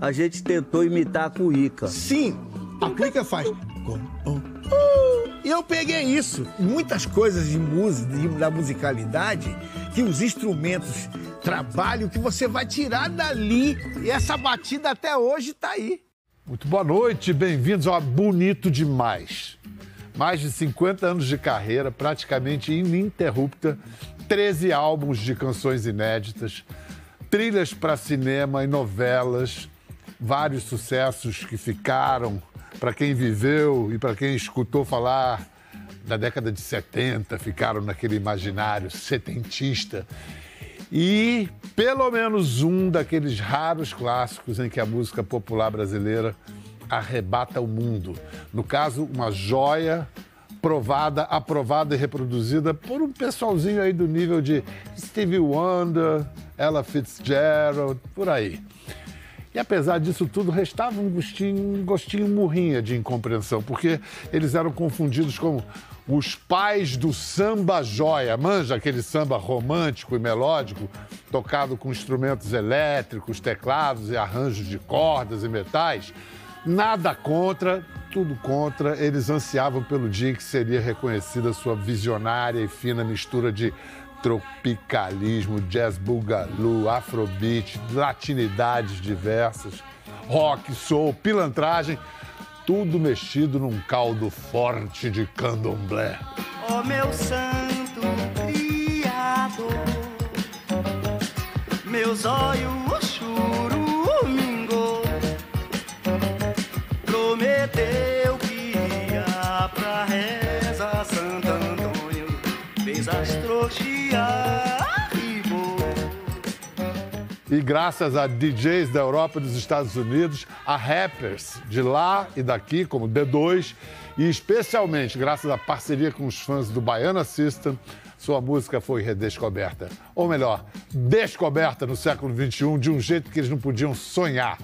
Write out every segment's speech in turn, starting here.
a gente tentou imitar a cuíca. Sim, a cuíca faz. E eu peguei isso, muitas coisas de música, da musicalidade, que os instrumentos trabalham, que você vai tirar dali. E essa batida até hoje tá aí. Muito boa noite, bem-vindos ao Bonito Demais. Mais de 50 anos de carreira, praticamente ininterrupta, 13 álbuns de canções inéditas, trilhas para cinema e novelas, vários sucessos que ficaram para quem viveu e para quem escutou falar da década de 70, ficaram naquele imaginário setentista. E pelo menos um daqueles raros clássicos em que a música popular brasileira arrebata o mundo. No caso, uma joia provada, aprovada e reproduzida por um pessoalzinho aí do nível de Stevie Wonder, Ella Fitzgerald, por aí. E apesar disso tudo, restava um gostinho, um gostinho murrinha de incompreensão, porque eles eram confundidos com os pais do samba joia. Manja aquele samba romântico e melódico, tocado com instrumentos elétricos, teclados e arranjos de cordas e metais. Nada contra, tudo contra. Eles ansiavam pelo dia que seria reconhecida sua visionária e fina mistura de tropicalismo, jazz bugaloo, afrobeat, latinidades diversas, rock, soul, pilantragem, tudo mexido num caldo forte de candomblé. Oh, meu santo criador, meus olhos e graças a DJs da Europa e dos Estados Unidos, a rappers de lá e daqui, como D2, e especialmente graças à parceria com os fãs do Baiana System, sua música foi redescoberta. Ou melhor, descoberta no século XXI de um jeito que eles não podiam sonhar.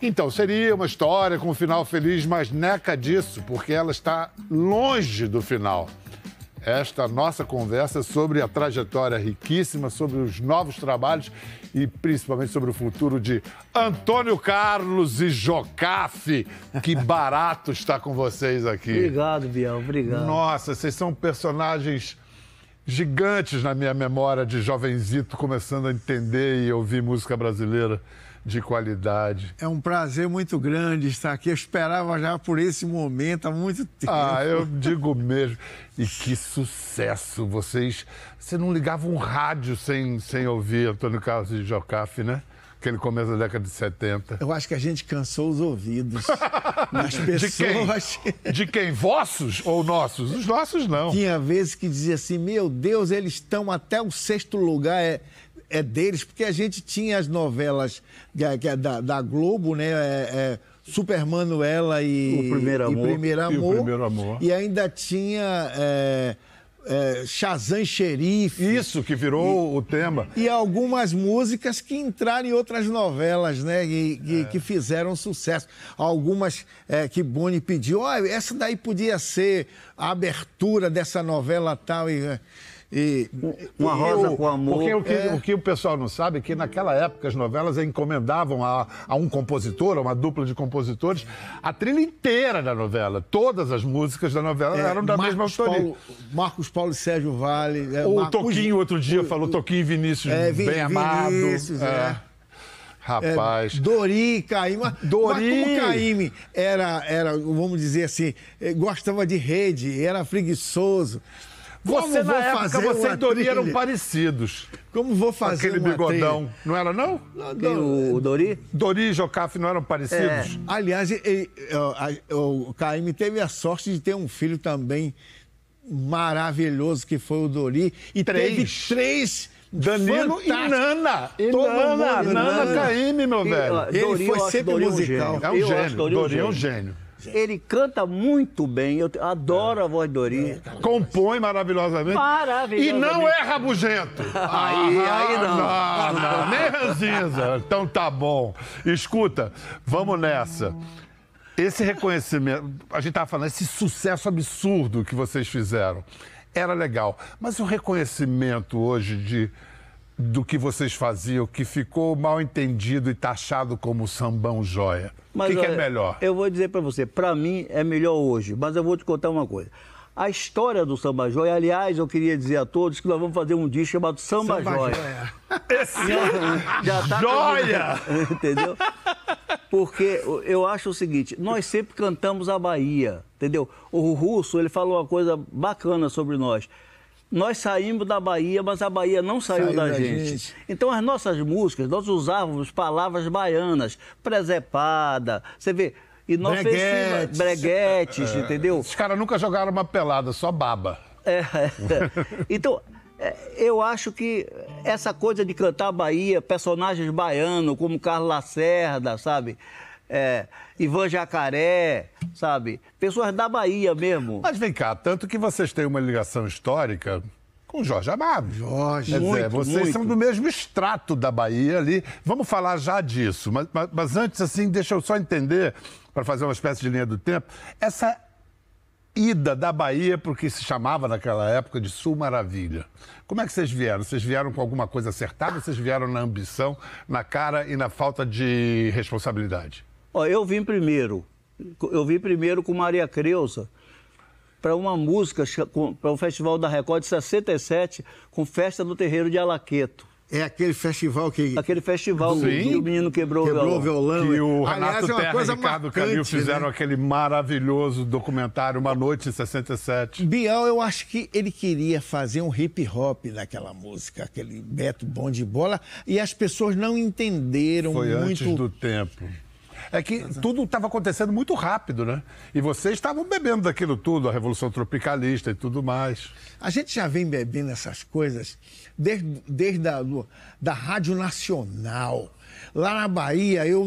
Então, seria uma história com um final feliz, mas neca disso, porque ela está longe do final esta nossa conversa sobre a trajetória riquíssima, sobre os novos trabalhos e principalmente sobre o futuro de Antônio Carlos e Jocafe. Que barato estar com vocês aqui. Obrigado, Biel, obrigado. Nossa, vocês são personagens gigantes na minha memória de jovenzito, começando a entender e ouvir música brasileira de qualidade. É um prazer muito grande estar aqui. Eu esperava já por esse momento há muito tempo. Ah, eu digo mesmo. E que sucesso! Vocês. Você não ligava um rádio sem, sem ouvir Antônio Carlos de Jocafe, né? Aquele começo da década de 70. Eu acho que a gente cansou os ouvidos das pessoas. De quem? De quem? Vossos ou nossos? Os nossos não. Tinha vezes que dizia assim: meu Deus, eles estão até o sexto lugar. É é deles, porque a gente tinha as novelas da, da, da Globo, né? É, é, Super Manuela e, o Primeiro Amor. E, Primeiro Amor, e, o Primeiro Amor. e ainda tinha é, é, Shazam Xerife. Isso, que virou e, o tema. E algumas músicas que entraram em outras novelas, né? E, que, é. que fizeram sucesso. Algumas é, que Boni pediu, oh, essa daí podia ser a abertura dessa novela tal. E, e, uma rosa com amor. Porque o que, é... o que, o pessoal não sabe é que naquela época as novelas encomendavam a, a, um compositor, a uma dupla de compositores, a trilha inteira da novela. Todas as músicas da novela é, eram da Marcos mesma autoria. Paulo, Marcos Paulo e Sérgio Vale. É, o Marcos, Toquinho outro dia o, falou, Toquinho e Vinícius, é, bem Vinícius, amado. Vinícius, é. é. Rapaz. É, Dori, Caíme. Dori. Mas como Caíme era, era, vamos dizer assim, eh, gostava de rede, era preguiçoso. Você, na época, você e Dori eram parecidos. Como vou fazer Aquele bigodão. Trilha? Não era, não? não, o Dori? Dori e Jocafe não eram parecidos? É. Aliás, ele, o Caíme teve a sorte de ter um filho também maravilhoso, que foi o Dori. E três. teve três... Danilo Fantástico. e Nana. E Todo Nana, mundo, Nana, Nana Caíme, meu velho. Ele Dori, foi sempre musical. É um gênio. Dori é um gênio. Ele canta muito bem, eu adoro é. a voz do Ori. Compõe maravilhosamente. Maravilhosamente. E não é rabugento. aí, aí não. Não, não, nem ranzinza. Então tá bom. Escuta, vamos nessa. Esse reconhecimento, a gente estava falando, esse sucesso absurdo que vocês fizeram, era legal. Mas o reconhecimento hoje de do que vocês faziam que ficou mal entendido e taxado como sambão joia? o que, que é melhor? Eu vou dizer para você, para mim é melhor hoje, mas eu vou te contar uma coisa. A história do Samba Joia, aliás, eu queria dizer a todos que nós vamos fazer um disco chamado Samba, Samba Joia. Joia. Já tá Joia! entendeu? Porque eu acho o seguinte, nós sempre cantamos a Bahia, entendeu? O Russo, ele falou uma coisa bacana sobre nós. Nós saímos da Bahia, mas a Bahia não saiu, Saiu da, da gente. gente. Então as nossas músicas, nós usávamos palavras baianas, presepada, você vê, e nós Breguetes. breguetes, entendeu? Os caras nunca jogaram uma pelada, só baba. É, é. Então, é, eu acho que essa coisa de cantar a Bahia, personagens baianos como Carlos Lacerda, sabe? É, Ivan Jacaré, sabe? Pessoas da Bahia mesmo. Mas vem cá, tanto que vocês têm uma ligação histórica com Jorge Amado. Jorge. Quer dizer, Muito, vocês muito. são do mesmo extrato da Bahia ali. Vamos falar já disso. Mas, mas- mas antes, assim, deixa eu só entender, para fazer uma espécie de linha do tempo, essa ida da Bahia para o que se chamava naquela época de Sul Maravilha. Como é que vocês vieram? Vocês vieram com alguma coisa acertada? Vocês vieram na ambição, na cara e na falta de responsabilidade? Ó, eu vim primeiro. Eu vim primeiro com Maria Creuza para uma música, para o Festival da Record de 67, com Festa no Terreiro de Alaqueto. É aquele festival que Aquele festival Sim. que o menino quebrou, quebrou o violão. Que o Aliás, Renato é uma Terra e Ricardo marcante, Calil fizeram né? aquele maravilhoso documentário Uma Noite em 67. Bial, eu acho que ele queria fazer um hip hop naquela música, aquele Beto bom de bola, e as pessoas não entenderam Foi muito. antes do tempo. É que tudo estava acontecendo muito rápido, né? E vocês estavam bebendo daquilo tudo, a Revolução Tropicalista e tudo mais. A gente já vem bebendo essas coisas desde, desde a do- da Rádio Nacional. Lá na Bahia, eu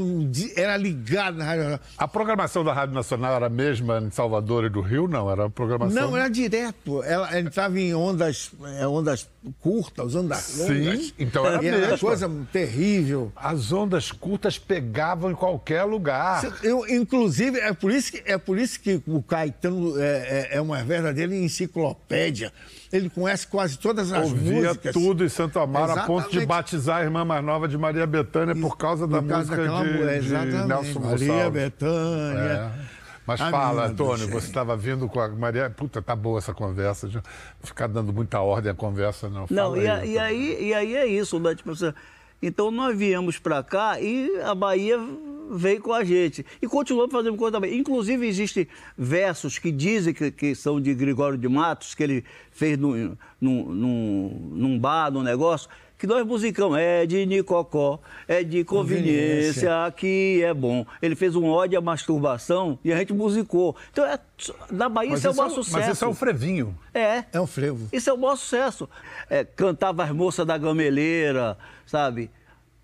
era ligado na Rádio Nacional. A programação da Rádio Nacional era a mesma em Salvador e do Rio? Não, era a programação... Não, era direto. Ela entrava em ondas, é, ondas curtas, ondas Sim, longas. então era E era coisa terrível. As ondas curtas pegavam em qualquer lugar. Eu, inclusive, é por isso que, é por isso que o Caetano é, é- é uma verdadeira enciclopédia. Ele conhece quase todas as Ouvia músicas. tudo em Santo Amaro, a ponto de Exatamente. batizar a irmã mais nova de Maria Bethânia por causa da Por causa música daquela de, de exatamente. Nelson Maria Gonçalves. Betânia. É. Mas A fala, menina do Antônio, você estava vindo com a Maria. Puta, tá boa essa conversa. já. Ficar dando muita ordem à conversa, não. Não, Fala e, a- aí, e aí, e aí é isso, né? Tipo assim, então nós viemos para cá e a Bahia veio com a gente. E continuamos fazendo coisa também. Inclusive, existem versos que dizem que, que são de Gregório de Matos, que ele fez num, num, num, num bar, num negócio, que nós musicamos. É de Nicocó, é de conveniência, aqui é bom. Ele fez um ódio à masturbação e a gente musicou. Então, é, da Bahia Mas isso é o é maior um- sucesso. Mas isso é um frevinho. É. É um frevo. Isso é o maior sucesso. É, cantava as moças da gameleira, sabe?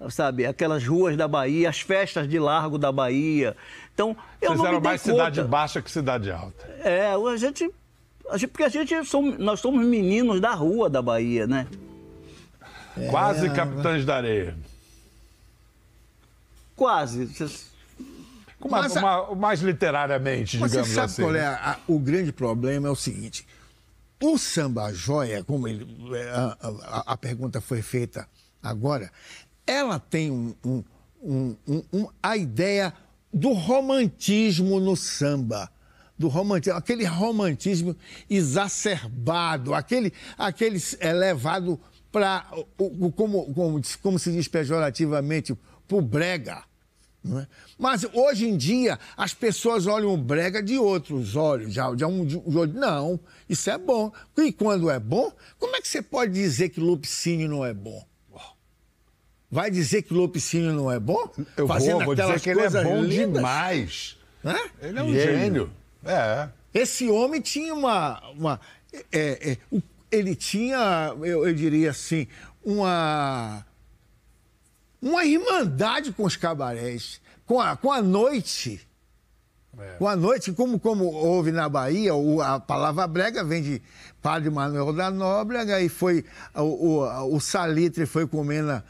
Sabe, aquelas ruas da Bahia, as festas de largo da Bahia. Então, eu Vocês não me eram dei mais conta. cidade baixa que cidade alta. É, a gente, a gente- porque a gente somos, nós somos meninos da rua da Bahia, né? Quase capitães da areia. Quase. Uma, Mas uma- mais literariamente, Mas digamos você sabe assim. qual é a- o grande problema? É o seguinte: o samba joia, como ele, é, a, a- a pergunta foi feita agora, ela tem um- um- um- um- a ideia do romantismo no samba. Do romantismo, aquele romantismo exacerbado, aquele, aquele é levado para, como, como, como se diz pejorativamente, para o brega. é? Mas hoje em dia as pessoas olham o brega de outros olhos, já, um, de um. Não, isso é bom. E quando é bom, como é que você pode dizer que Lupicínio não é bom? Vai dizer que Lupicínio não é bom? Eu Fazendo vou, vou dizer que ele é bom lindas, demais. né? Ele é um Gênio. gênio. É. Esse homem tinha uma. uma é, é, o- ele tinha, eu, eu diria assim, uma. Uma irmandade com os cabarés, com a, com a noite. É. Com a noite, como, como houve na Bahia, o- a palavra brega vem de Padre Manuel da Nóbrega e foi o, o, o Salitre foi comendo a,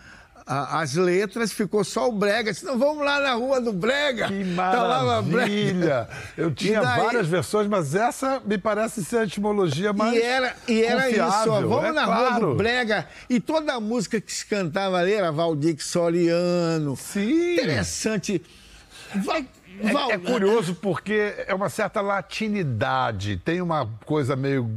a- as letras, ficou só o brega. Disse, não, vamos lá na rua do brega. Que brega. maravilha! Eu tinha daí- várias versões, mas essa me parece ser a etimologia mais E era, e era isso, ó, confiável, vamos é na rua claro. do Brega. E toda a música que se cantava ali era Valdir Soriano. Sim. Interessante. Vai, É, é curioso porque é uma certa latinidade, tem uma coisa meio.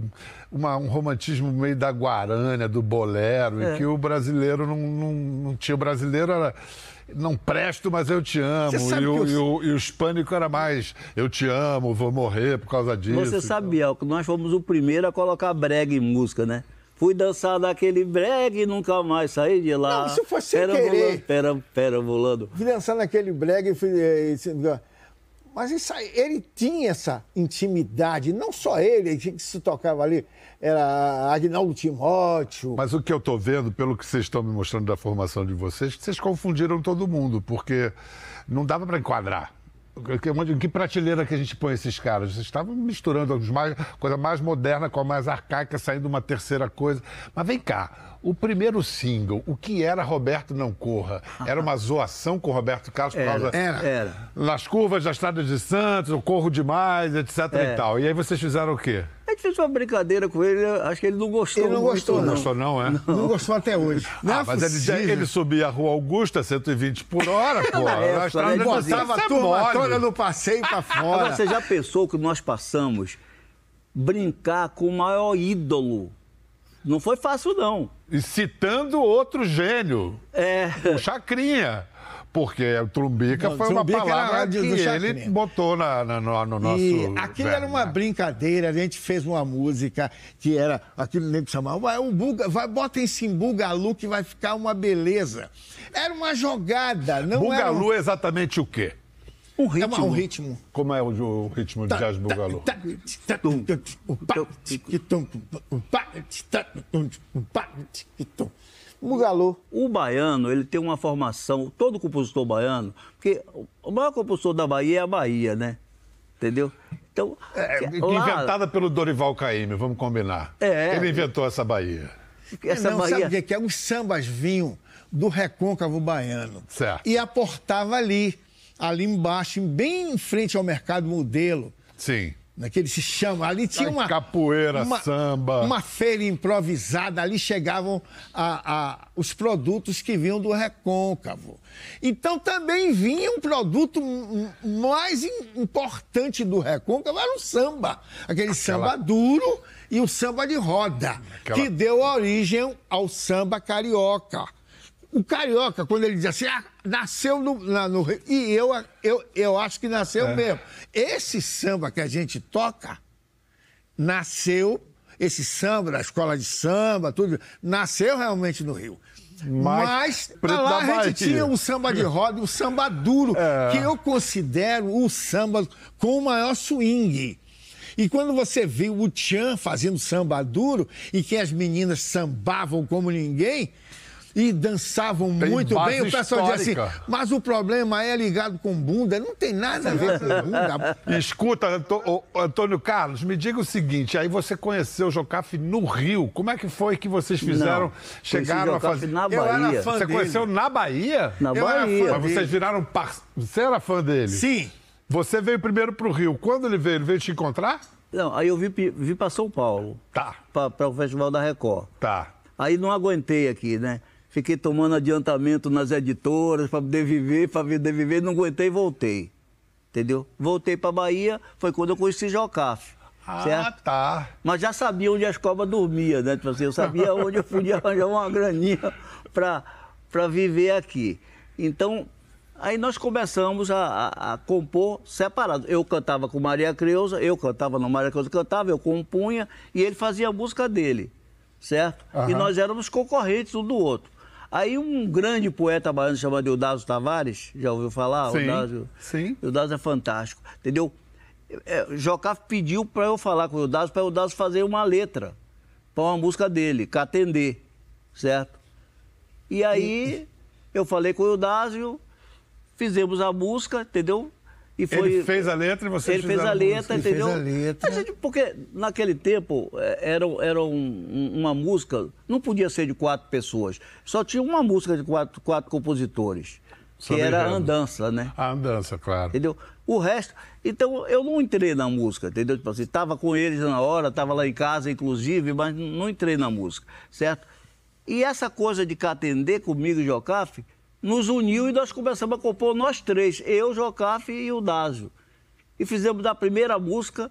Uma- um romantismo meio da guarânia, do bolero, É. e que o brasileiro não, não, não tinha. O brasileiro era. Não presto, mas eu te amo. E o, eu- e, o, e o hispânico era mais eu te amo, vou morrer por causa disso. Você sabe, Biel, que nós fomos o primeiro a colocar brega em música, né? Fui dançar daquele brega e nunca mais saí de lá. Não, isso foi sem pera querer. Volando, pera, pera, volando. fui dançar naquele brega e fui. Mas isso ele tinha essa intimidade, não só ele, que se tocava ali, era Agnaldo Timóteo. Mas o que eu estou vendo, pelo que vocês estão me mostrando da formação de vocês, que vocês confundiram todo mundo, porque não dava para enquadrar. Que- Em que prateleira que a gente põe esses caras? Vocês estavam misturando mais, coisa mais moderna com a mais arcaica, saindo uma terceira coisa. Mas vem cá, o primeiro single, o que era Roberto Não Corra? Era uma zoação com o Roberto Carlos por Era, causa... Era. Era. Nas curvas da Estrada de Santos, eu corro demais, etc É. e tal. E aí vocês fizeram o quê? A gente fez uma brincadeira com ele, acho que ele não gostou. Ele não muito, gostou, Não gostou não, é? Não gostou até hoje. Não ah, é mas ele, possível. ele subia a Rua Augusta, 120 por hora, pô. Né, de ele Santos Botava a é turma toda no passeio pra fora. Agora, você já pensou que nós passamos brincar com o maior ídolo? Não foi fácil, não. E citando outro gênio, É. o Chacrinha. Porque o Trumbica Não, foi uma Trumbica era palavra de- que ele botou na, na- no, no nosso... E aquilo era verbo, uma né? brincadeira, a gente fez uma música que era, aquilo nem chamava, vai, um buga, vai, bota em Bugalu que vai ficar uma beleza. Era uma jogada, não era um, Bugalu é exatamente o quê? Um é ritmo. uma- um ritmo. Como é o, o ritmo de jazz Bugalu? Bugalu. O baiano, ele tem uma formação, todo compositor baiano, porque o maior compositor da Bahia é a Bahia, né? Entendeu? Então, É, que- que lá, inventada pelo Dorival Caymmi, vamos combinar. É. Ele inventou essa Bahia. essa não, Bahia... sabe o que que é? Os sambas vinham do recôncavo baiano. Certo. E aportava ali, ali embaixo, bem em frente ao mercado modelo. Sim. Naquele se chama. Ali tinha Ai, uma. capoeira, uma, samba. Uma feira improvisada. Ali chegavam a- a- os produtos que vinham do recôncavo. Então também vinha um produto mais im- importante do recôncavo, era o samba. Aquele samba duro e o samba de roda, Aquela- que deu origem ao samba carioca. O carioca, quando ele diz assim, ah, nasceu no, na- no Rio. E eu, eu, eu acho que nasceu É. mesmo. Esse samba que a gente toca nasceu, esse samba da escola de samba, tudo, nasceu realmente no Rio. Mas Mas, preto lá a gente tinha o samba de roda o samba duro, É. que eu considero o samba com o maior swing. E quando você viu o Tchan fazendo samba duro e que as meninas sambavam como ninguém e dançavam Tem muito bem, o pessoal dizia assim, mas o problema é ligado com bunda, não tem nada a ver com bunda. Escuta, Antônio Carlos, me diga o seguinte: aí você conheceu o Jocafe no Rio. Como é que foi que vocês fizeram? Não, chegaram a fazer. Na Eu era Bahia. fã Você dele. conheceu na Bahia? Na Eu era Bahia. fã Mas vocês viraram par... Você era fã dele? Sim. Você veio primeiro pro Rio. Quando ele veio? Ele veio te encontrar? Não, aí eu vi, vi para São Paulo, Tá, para o Festival da Record. tá. Aí não aguentei aqui, né? Fiquei tomando adiantamento nas editoras para poder viver, para poder viver, não aguentei e voltei. Entendeu? Voltei para Bahia, foi quando eu conheci Jocafe. Ah, certo? tá. Mas já sabia onde as cobras dormiam, né? Tipo assim, eu sabia onde eu podia arranjar uma graninha para viver aqui. Então, aí nós começamos a, a- a compor separado. Eu cantava com Maria Creuza, eu cantava, não Maria Creuza cantava, eu compunha, e ele fazia a música dele, certo? E Aham. nós éramos concorrentes um do outro. Aí um grande poeta baiano chamado Eudásio Tavares, já ouviu falar? Sim, Eudásio, sim. Eudásio é fantástico, entendeu? É, pediu para eu falar com o Eudásio, para o Eudásio fazer uma letra para uma música dele, Catendê, certo? E aí eu falei com o Eudásio, fizemos a música, entendeu? E foi, Ele fez a letra e vocês Ele fez a a letra, música. Ele fez entendeu? a letra. A gente, porque naquele tempo eh, era, era um- uma música, não podia ser de quatro pessoas. Só tinha uma música de quatro, quatro compositores, Só que era brincando. Andança, né? A andança, claro. Entendeu? O resto. Então, eu não entrei na música, entendeu? Tipo assim, tava com eles na hora, tava lá em casa, inclusive, mas não entrei na música, certo? E essa coisa de Catendê comigo e Jocafe nos uniu e nós começamos a compor nós três, eu, Jocafe e o Dásio. E fizemos da primeira música,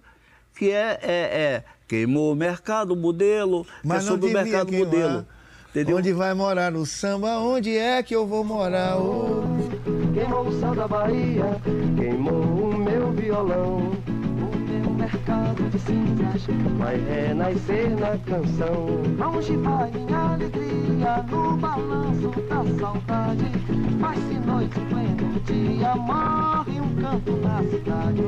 que é, é, é Queimou o Mercado Modelo, Mas é não sobre o Mercado queimar. Modelo. Entendeu? Onde vai morar o samba? Onde é que eu vou morar? Ô, Queimou o céu da Bahia, queimou o meu violão. O meu mercado de cinzas vai renascer na canção. Aonde vai minha alegria no balanço da saudade? Faz-se noite pleno dia, morre um canto na cidade.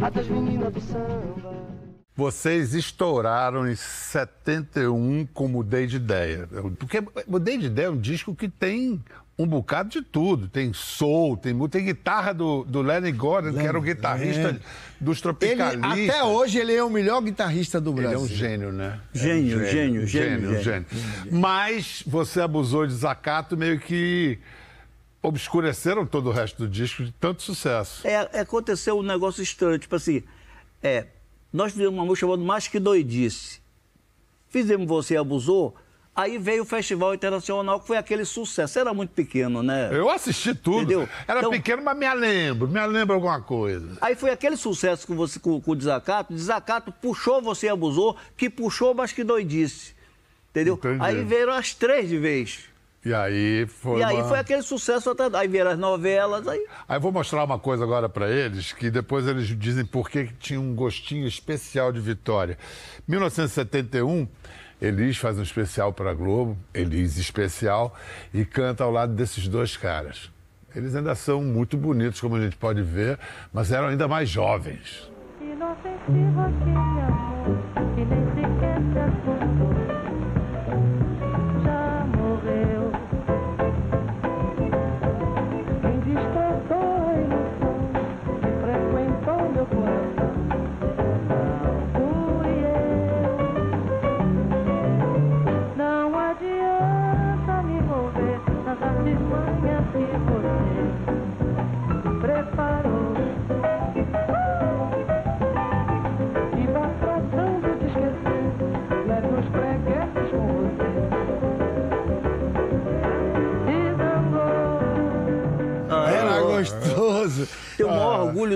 Até as meninas do samba. Vocês estouraram em 71 com Mudei de Ideia. Porque Mudei de Ideia é um disco que tem um bocado de tudo. Tem soul, tem, tem guitarra do, do Lenny Gordon, que era o guitarrista é. dos Ele, Tropicalistas. até hoje ele é o melhor guitarrista do Ele Brasil. é um gênio, né? Gênio, É um gênio, gênio, gênio, gênio. Mas você abusou de Zacato, meio que obscureceram todo o resto do disco de tanto sucesso. É, é, aconteceu um negócio estranho, tipo assim, é, nós fizemos uma música chamada Mais Que Doidice. Fizemos Você Abusou, aí veio o Festival Internacional, que foi aquele sucesso. Era muito pequeno, né? Eu assisti tudo. Entendeu? Era Então- pequeno, mas me lembro. Me lembro alguma coisa. Aí foi aquele sucesso com, você, com, com o Desacato. Desacato puxou Você Abusou, que puxou Mais Que Doidice. Entendeu? Entendi. Aí vieram as três de vez. E aí foi e aí uma- foi aquele sucesso até. Aí vieram as novelas, aí. Aí eu vou mostrar uma coisa agora para eles, que depois eles dizem por que tinha um gostinho especial de Vitória. 1971, Elis faz um especial para a Globo, Elis especial, e canta ao lado desses dois caras. Eles ainda são muito bonitos, como a gente pode ver, mas eram ainda mais jovens. Inofensivo amor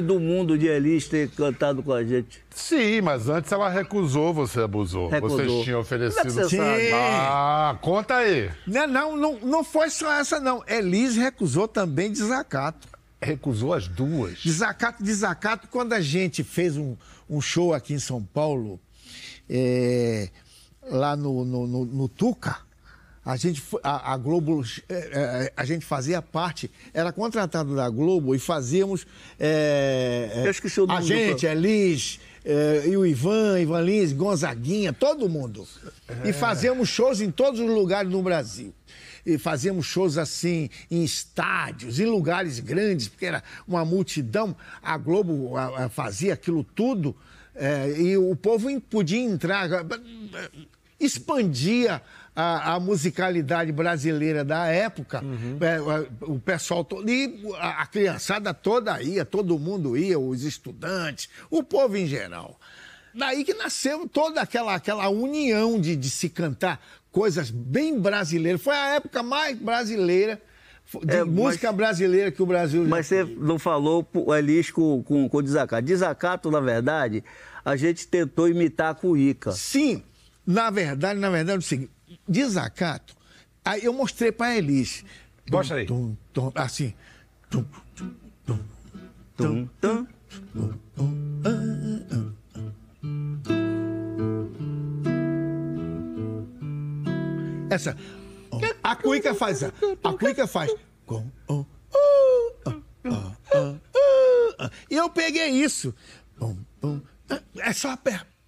do mundo de Elis ter cantado com a gente. Sim, mas antes ela recusou, você abusou. Recusou. Vocês tinham oferecido. É que você sabe? Sim. Ah, conta aí. Não, não, não, não foi só essa, não. Elis recusou também desacato. Recusou as duas. Desacato, desacato, quando a gente fez um, um show aqui em São Paulo, é, lá no, no, no- no Tuca, a gente, a, a Globo, é, é, a gente fazia parte, era contratado da Globo e fazíamos. é, é, Eu esqueci o nome A do gente, pro- Elis, é, e o Ivan, Ivan Lins, Gonzaguinha, todo mundo. E fazíamos shows em todos os lugares no Brasil. E fazíamos shows assim, em estádios, em lugares grandes, porque era uma multidão. A Globo a- a fazia aquilo tudo é, e o povo podia entrar. Expandia a, a musicalidade brasileira da época. É, o pessoal todo. E a, a criançada toda ia, todo mundo ia, os estudantes, o povo em geral. Daí que nasceu toda aquela, aquela união de, de se cantar coisas bem brasileiras. Foi a época mais brasileira, de É, mas- música brasileira que o Brasil Mas você não falou o Elis com, com, com o desacato. Desacato, na verdade, a gente tentou imitar o Ica. Sim, na verdade, na verdade, é o seguinte, desacato, aí eu mostrei para Elis. Mostra aí. Tum, tum, assim. tum, tum, tum, Tum, tum. Essa. A cuica faz. A a cuica faz. com, oh, oh, ah. E eu peguei isso. É só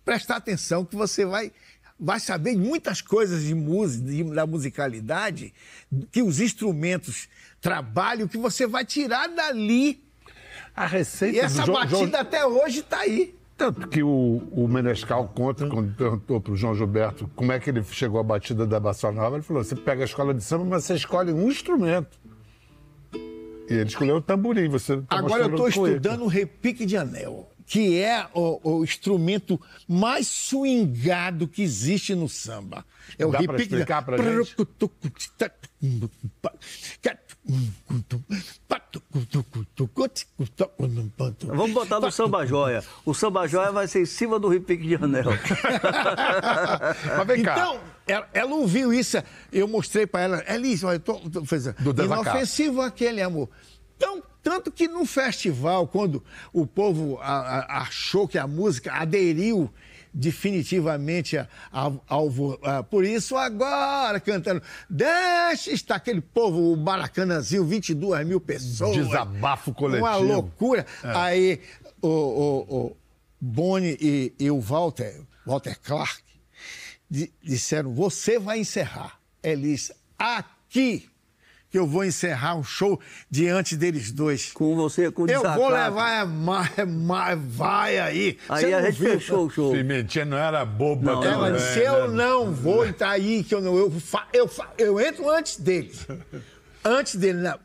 prestar atenção que você vai, vai saber muitas coisas de música, de- da musicalidade, que os instrumentos trabalham, que você vai tirar dali. A receita E essa batida João- até hoje tá aí. Tanto que o, o Menescal conta, quando perguntou para o João Gilberto como é que ele chegou à batida da Bossa Nova, ele falou: você pega a escola de samba, mas você escolhe um instrumento. E ele escolheu o tamborim. Você tá Agora eu estou estudando o repique de anel, que é o, o instrumento mais swingado que existe no samba. É o Dá de explicar pra gente? Vamos botar no samba joia. O samba joia vai ser em cima do repique de anel. Mas vem cá. Então, ela, ela ouviu isso, eu mostrei pra ela, Elise, olha, eu tô, tô fazendo. Do. Inofensivo aquele amor. Então, tanto que no festival, quando o povo a- a- achou que a música aderiu definitivamente a- ao, por isso agora cantando deixa estar aquele povo o Maracanãzinho 22 mil pessoas Desabafo coletivo. uma loucura aí o, o, o Boni e, e o Walter Walter Clark di- disseram: você vai encerrar. Elis, aqui que eu vou encerrar um show diante deles dois. Com você, com o Eu vou desacato. levar a ma, ma- vai aí. Aí Você a não gente viu? fechou o show. Pimentinha não era boba Não, Ela também, disse, eu né? não vou entrar aí, que eu não. Eu, fa- eu, fa- eu entro antes deles. Antes dele. Na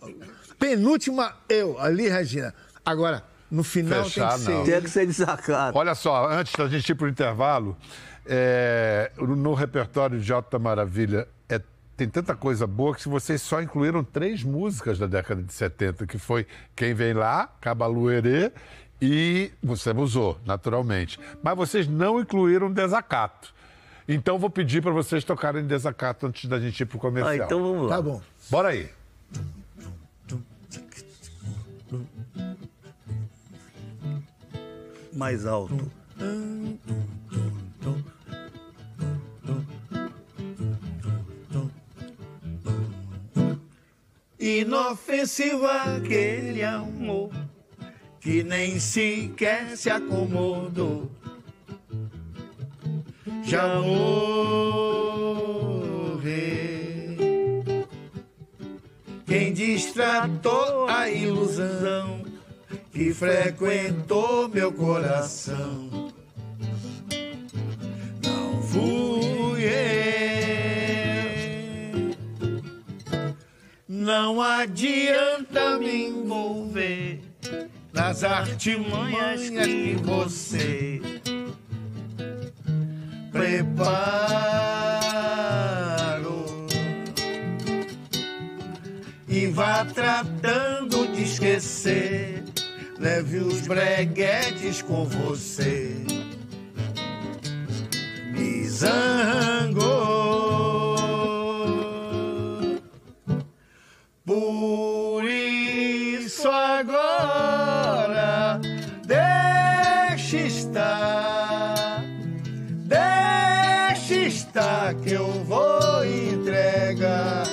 penúltima, eu, ali, Regina. Agora, no final Fechar, tem que não. ser. Tem que ser desacato. Olha só, antes da gente ir para o intervalo, é, no repertório de Jota Maravilha é, tem tanta coisa boa que vocês só incluíram três músicas da década de 70, que foi Quem Vem Lá, Cabaluerê e você usou, naturalmente. Mas vocês não incluíram Desacato. Então vou pedir para vocês tocarem Desacato antes da gente ir para o comercial. Ah, então vamos lá. Tá bom. Bora aí. Mais alto. Inofensivo aquele amor que nem sequer se acomodou. Já morreu. Quem distratou a ilusão que frequentou meu coração. Não fui Não adianta me envolver nas artimanhas que você preparou. E vá tratando de esquecer, leve os breguetes com você. Me zangou. Por isso agora deixa estar, deixa estar que eu vou entregar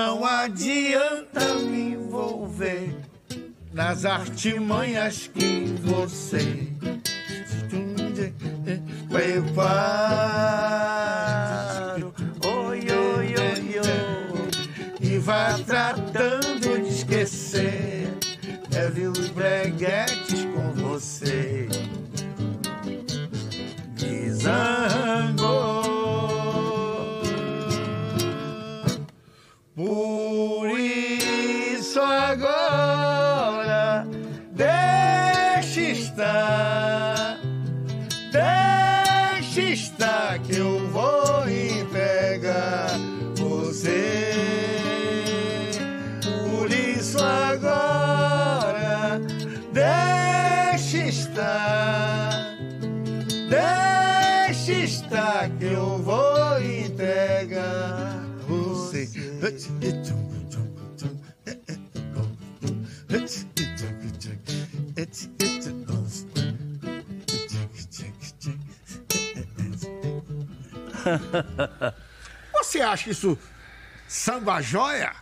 Não adianta me envolver nas artimanhas que você prepara. Você acha isso samba joia?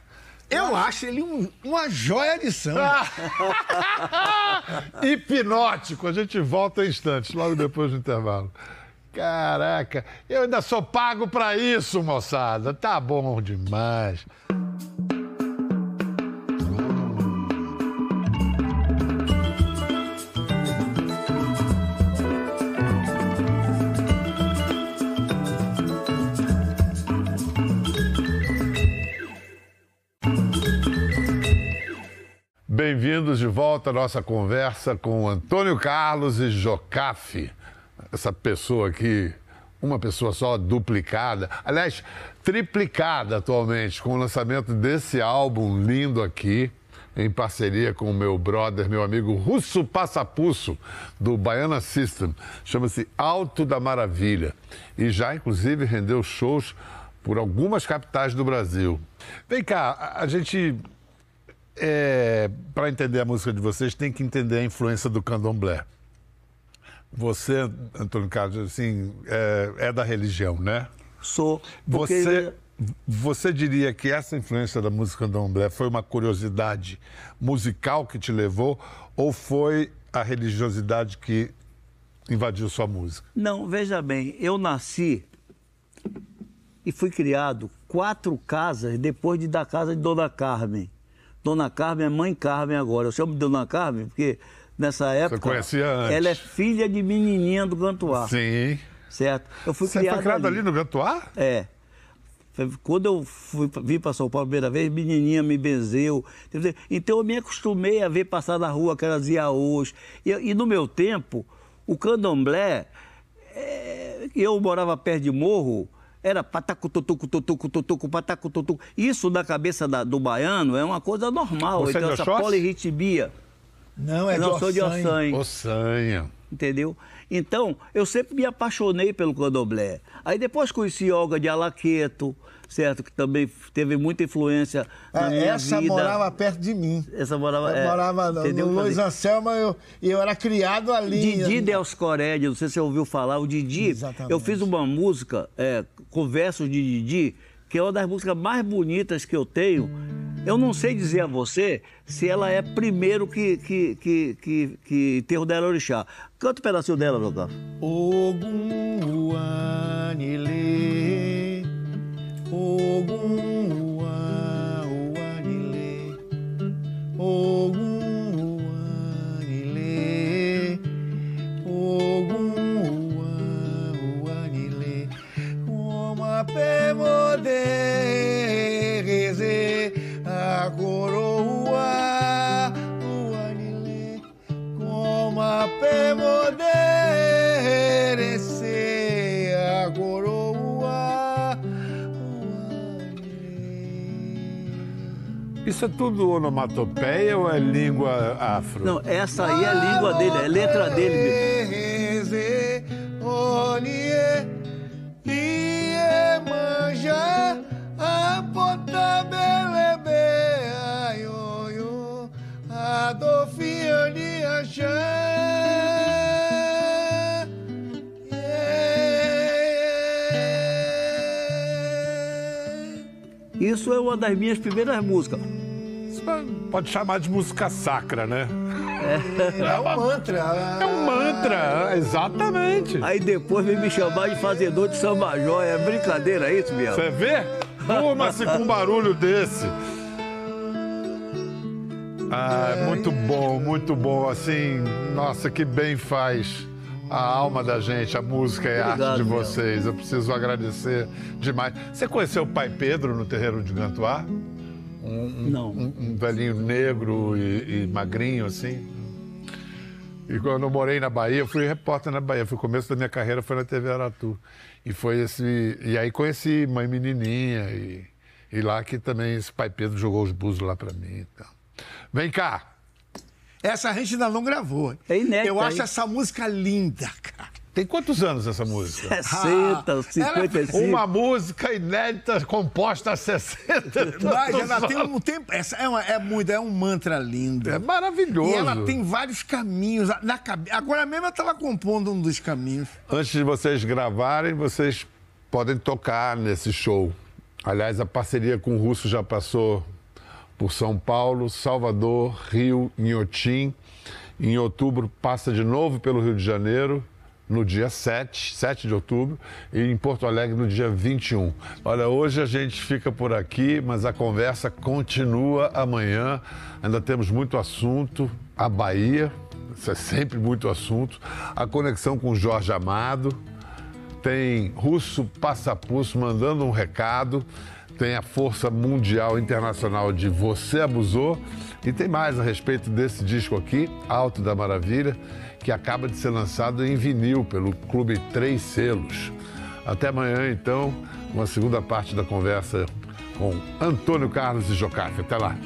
Eu acho ele um- uma joia de samba. Hipnótico. A gente volta em instantes, logo depois do intervalo. Caraca, eu ainda sou pago pra isso, moçada. Tá bom demais. Bem-vindos de volta à nossa conversa com Antônio Carlos e Jocafe. Essa pessoa aqui, uma pessoa só duplicada, aliás, triplicada atualmente, com o lançamento desse álbum lindo aqui, em parceria com o meu brother, meu amigo Russo Passapusso, do Baiana System. Chama-se Alto da Maravilha. E já, inclusive, rendeu shows por algumas capitais do Brasil. Vem cá, a- a gente é, para entender a música de vocês, tem que entender a influência do candomblé. Você, Antônio Carlos, assim, é, é da religião, né? Sou. porque- Você, você diria que essa influência da música candomblé foi uma curiosidade musical que te levou ou foi a religiosidade que invadiu sua música? Não, veja bem, eu nasci e fui criado quatro casas depois de da casa de Dona Carmen. Dona Carmen é mãe Carmen agora. Eu chamo de Dona Carmen porque nessa época conhecia antes. ela é filha de menininha do Gantuá, Sim. certo? Eu fui Você criado, foi criado ali no Gantuá? É. Quando eu fui, vim para São Paulo a primeira vez, menininha me benzeu. Então eu me acostumei a ver passar na rua aquelas iaôs. E, e no meu tempo, o candomblé, é, eu morava perto de morro, era patacu, tutucu, tutucu, tutucu, patacu, tutucu. Isso na cabeça da- do baiano é uma coisa normal. Você é então de essa polirritmia. Não, é não, de sou de. Ossanha Ossanha. Entendeu? Então, eu sempre me apaixonei pelo candomblé. Aí depois conheci Olga de Alaqueto, certo? Que também teve muita influência na Ah, minha essa vida. morava perto de mim. Essa morava... Eu é, morava no, entendeu? no Luiz Anselmo e eu, eu era criado ali. Didi Dels Corelli, não sei se você ouviu falar, o Didi, Exatamente. eu fiz uma música, é, com versos de Didi, que é uma das músicas mais bonitas que eu tenho. Eu não sei dizer a você se ela é primeiro que, que, que, que, que Enterro dela Orixá. Canta um pedacinho dela, meu caro. Ogum Uanile, Ogum Uanile, Ogum Uanile, Ogum Uanile, Uma pemode a coroa Uanile, como a pemoderece a coroa. Isso é tudo onomatopeia ou é língua afro? Não, essa aí é a língua dele, é a letra dele. mesmo. Isso é uma das minhas primeiras músicas. Isso Pode chamar de música sacra, né? É um mantra. É um mantra, exatamente. Aí depois vem me chamar de fazedor de samba jóia. É brincadeira isso, Biel? Você vê? Durma-se com um barulho desse. Ah, muito bom, muito bom. Assim, nossa, que bem faz a alma da gente, a música e a Obrigado, arte de vocês. Eu preciso agradecer demais. Você conheceu o pai Pedro no terreiro de Gantuá? Não. Um, um velhinho negro e, e magrinho, assim. E quando eu morei na Bahia, eu fui repórter na Bahia. Foi o começo da minha carreira, foi na TV Aratu. E foi esse. E aí conheci Mãe Menininha e, e lá que também esse pai Pedro jogou os búzios lá pra mim. Então. Vem cá. Essa a gente ainda não gravou. É inédita, Eu acho hein? essa música linda, cara. Tem quantos anos essa música? 60, 55. Uma música inédita composta há 60. Mas ela tem anos. um tempo. Essa é, uma, é muito, é um mantra lindo. É maravilhoso. E ela tem vários caminhos. Na. Agora mesmo eu estava compondo um dos caminhos. Antes de vocês gravarem, vocês podem tocar nesse show. Aliás, a parceria com o Russo já passou por São Paulo, Salvador, Rio, Inhotim. Em outubro passa de novo pelo Rio de Janeiro, no dia 7, 7 de outubro, e em Porto Alegre no dia 21. Olha, hoje a gente fica por aqui, mas a conversa continua amanhã. Ainda temos muito assunto. A Bahia, isso é sempre muito assunto. A conexão com Jorge Amado. Tem Russo Passapulso mandando um recado. Tem a Força Mundial Internacional de Você Abusou. E tem mais a respeito desse disco aqui, Alto da Maravilha, que acaba de ser lançado em vinil pelo Clube Três Selos. Até amanhã, então, uma segunda parte da conversa com Antônio Carlos e Jocafe. Até lá.